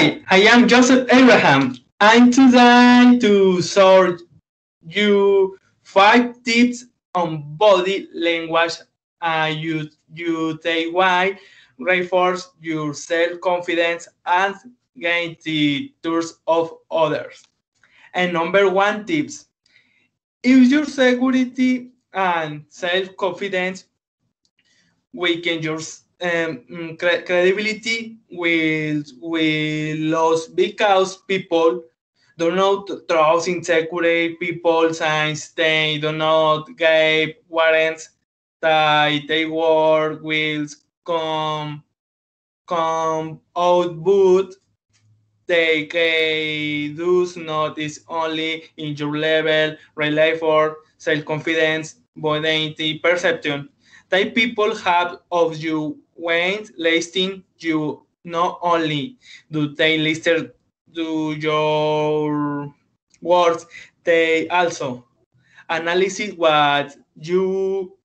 Hi, I am Joseph Abraham. I'm today to show you five tips on body language uh, you, you take why reinforce your self-confidence and gain the trust of others. And number one tips, if your security and self-confidence weaken your um, mm, cre credibility will will lose because people do not know trust insecure people since they do not give warrants that they work will come come out but they do not is only in your level relay for self-confidence identity perception that people have of you when listing you not only do they listen to your words, they also analyze what you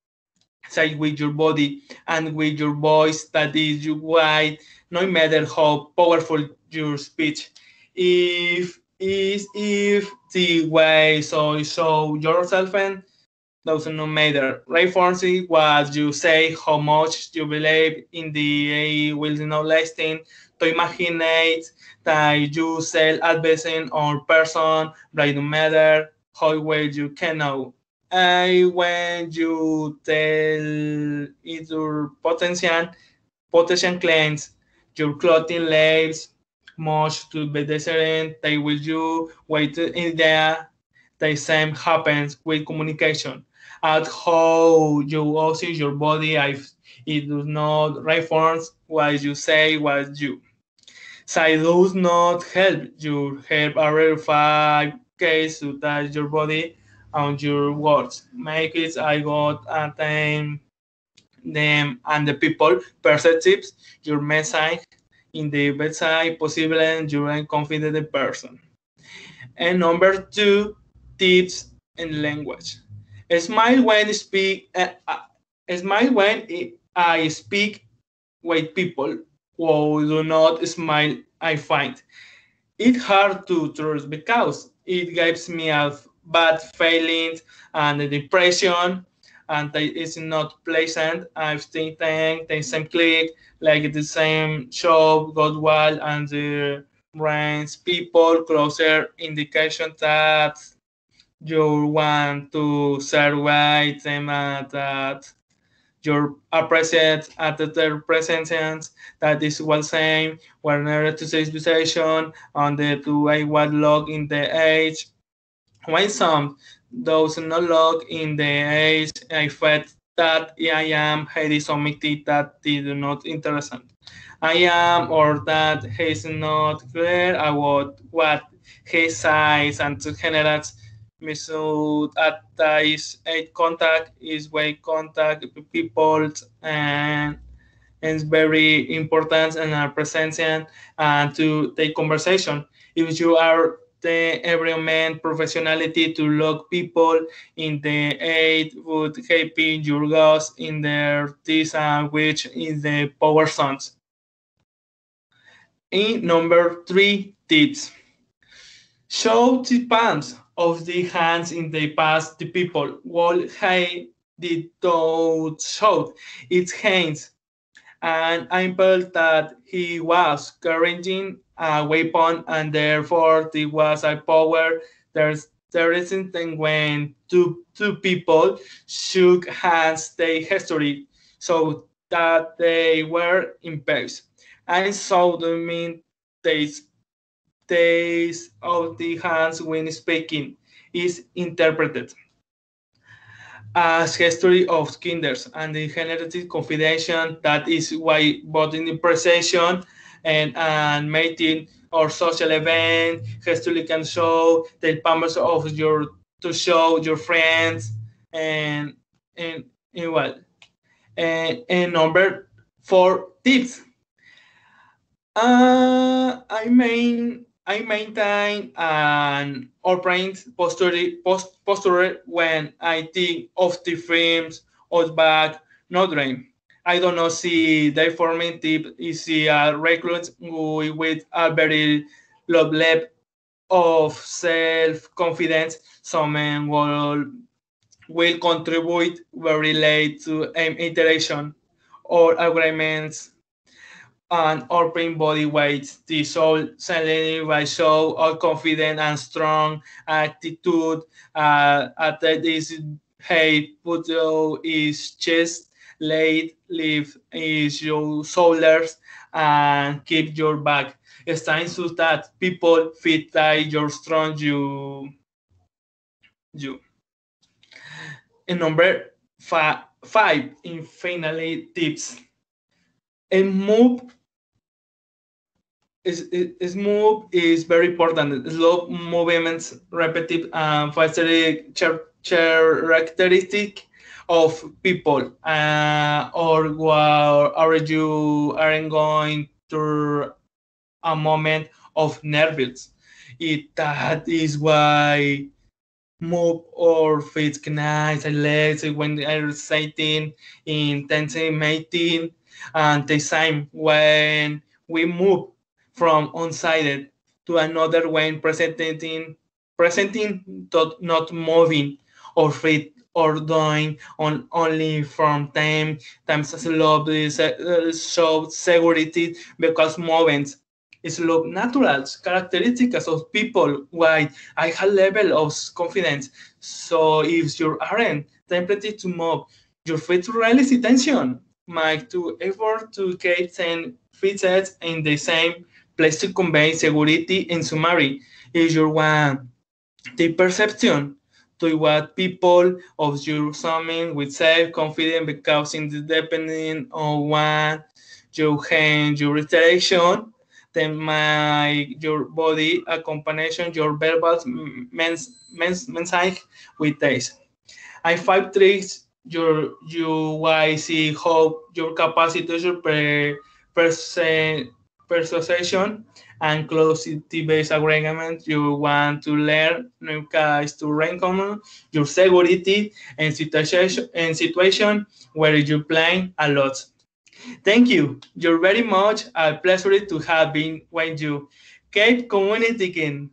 say with your body and with your voice that is you why no matter how powerful your speech. If is if the way so show yourself and doesn't matter. Reinforcing what you say, how much you believe in the will not lasting to imagine that you sell advancing or person, right no matter how well you can know. I when you tell your potential potential clients your clothing labels much to be different, they will you wait in there. The same happens with communication. At how you also your body if it does not reforms what you say what you say. Does not help you help a verify case to touch your body and your words. Make it i got attain them and the people perceptives your message in the best side possible and you're a confident person. And number two tips in language Smile when speak. Uh, uh, smile when I speak with people who do not smile. I find it hard to trust because it gives me a bad feeling and depression and it's not pleasant. I've think the same click, like the same show, got well, and the brains people closer indication that you want to survey them at that your present at the present that is what same whenever to say situation on the two I what log in the age when some those not log in the age I felt that I am is something that is not interesting. I am or that he is not clear about what he says and generates method at is a contact is way contact people and it's very important and our presence and to take conversation. If you are the environment professionality to look people in the aid would helping your goals in their design, which is the power zones. In number three tips. Show the palms of the hands in the past the people. While he did not show its hands. And I felt that he was carrying a weapon and therefore there was a power. There's there isn't when two two people shook hands the history so that they were in peace. And so the mean they taste of the hands when speaking is interpreted as history of kinders and the generative confidential that is why both in the presentation and, and mating or social event history can show the purpose of your to show your friends and and, and what? And, and number four tips. Uh, I mean I maintain an operant posture, post, posture when I think of the frames of back no dream. I don't know si they forming tip is a recruit with a very low level of self-confidence, someone will will contribute very late to interaction or agreements and open body weight. The soul suddenly by show all confident and strong attitude. Uh, at this height, put your is chest, late, lift is your shoulders, and keep your back. It's time so that people feel like you're strong. You, you. And number five, five in finally tips. And move is, is move is very important. Slow movements, repetitive, and faster characteristic of people, uh, or while are you aren't going through a moment of nervous. It that is why move or feet nice and legs when they're sitting in tension mating and the same when we move from one-sided to another when presenting presenting not moving or fit or doing on only from time times slowly uh, show security because movements is look natural characteristics of people why I have level of confidence. So if you aren't tempted to move, your feet release tension. Make to effort to keep 10 feet in the same place to convey security and summary. is your one. the perception to what people of your summing with self-confidence because in depending on what you hand your reiteration then my your body accompanies your verbal mens, mens, message with this. I five tricks your you hope, your capacity to per, persuasion and closity-based agreement you want to learn new guys to recommend your security and situation and situation where you playing a lot. Thank you. You're very much a pleasure to have been with you. Keep communicating.